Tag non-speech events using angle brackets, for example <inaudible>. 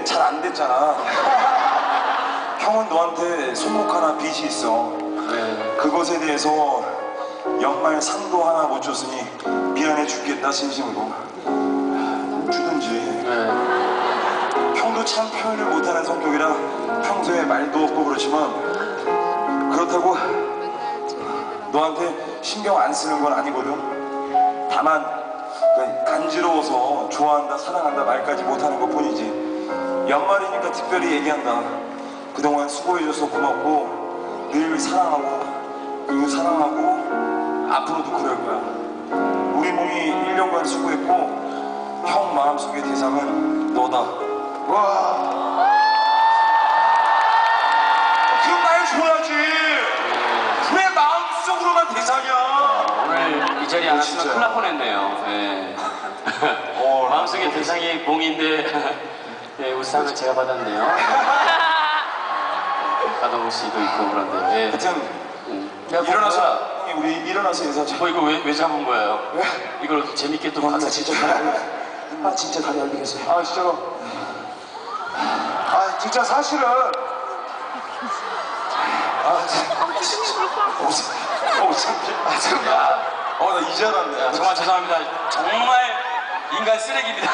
근데 잘 안 됐잖아. 형은 너한테 손목 하나 빚이 있어. 네. 그것에 대해서 연말 상도 하나 못 줬으니 미안해 죽겠다 진심으로. 주든지. 네. 형도 참 표현을 못하는 성격이라 평소에 말도 없고 그렇지만 그렇다고 너한테 신경 안 쓰는 건 아니거든. 다만 그 간지러워서 좋아한다, 사랑한다 말까지 못하는 것 뿐이지. 연말이니까 특별히 얘기한다. 그동안 수고해줘서 고맙고 늘 사랑하고 그리고 사랑하고 앞으로도 그럴 거야. 우리 몸이 1년간 수고했고 형 마음속의 대상은 너다. 와. 그럼 날 줘야지. 왜 마음속으로만 대상이야? 오늘 이 자리에 안 왔으면. 큰일 날 뻔했네요. 네. 어, <laughs> 마음속에 대상이 몽인데 네, 우상은 제가 받았네요. 가동우 씨도 있고 그런데. 네. 하여튼 음. 일어나서 형이 우리 일어나서 인사 좀. 뭐 이거 왜, 왜 잡은 거예요? 이걸 재밌게 또나 박수 진짜. 다리 아 진짜 다리 알리겠어요. 아 진짜로 아 진짜 사실은 아 진짜. 어, 어. 아, 창피해. 어, 나 이제 알았네. 정말 죄송합니다. 정말 인간 쓰레기입니다.